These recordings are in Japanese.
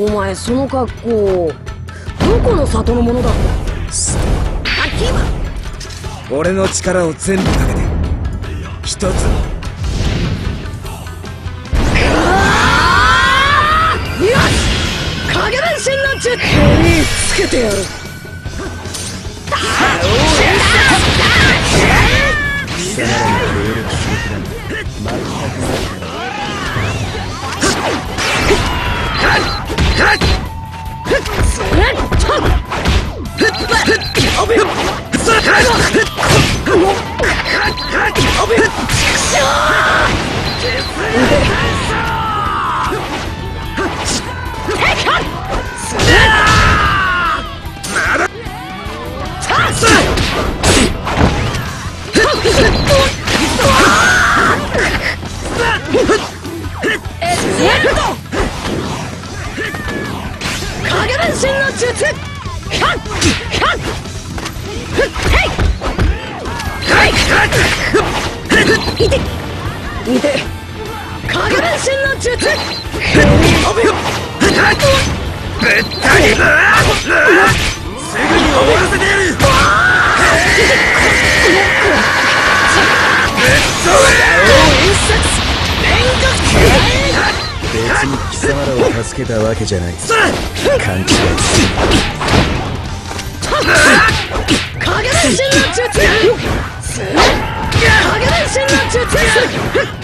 お前その格好どこの里のものだ俺の力を全部かけて一つよし！影連心の術につけてやる。貴様らに協力する気なんて全くない影連心の術はっはっふっへいいていて影連心の術すぐに終わらせてやる。別に貴様らを助けたわけじゃない勘違いす影連心の術影連心の術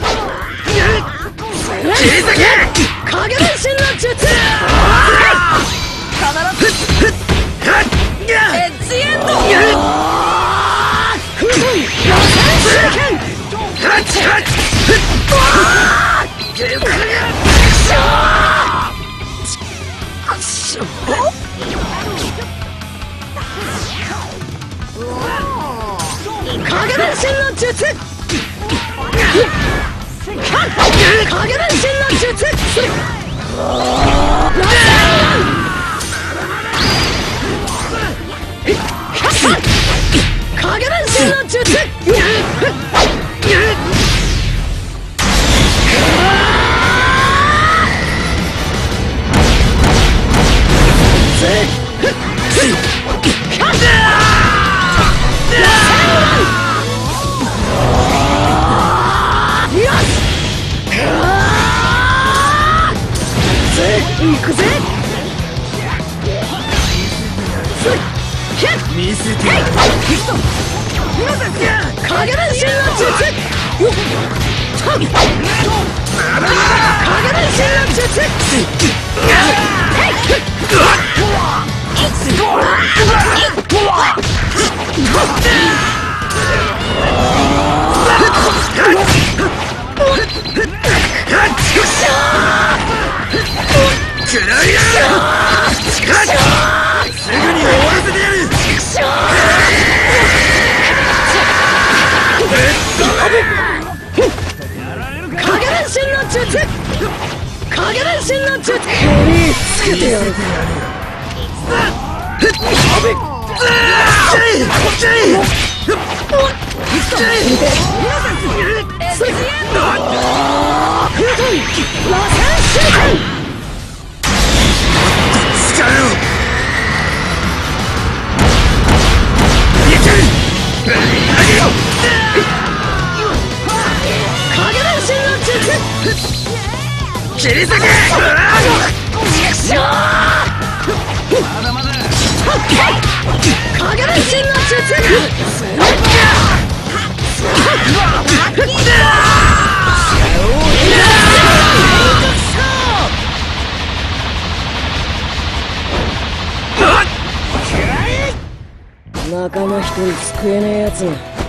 術影分身の術影分身の術行くぜ。見せて影連心の術影連心の術連心の術つけてやる使切り裂け影連心の術仲間一人救えねえやつが